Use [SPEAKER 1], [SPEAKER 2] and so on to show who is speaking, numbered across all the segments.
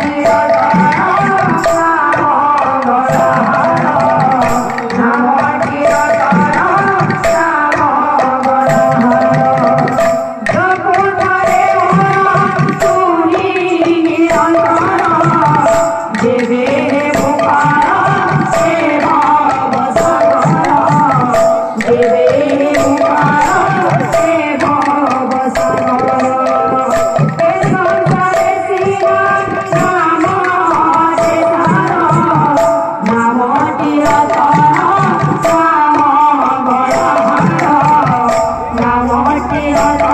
[SPEAKER 1] Yeah.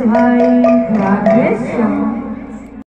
[SPEAKER 1] Radhe Shyam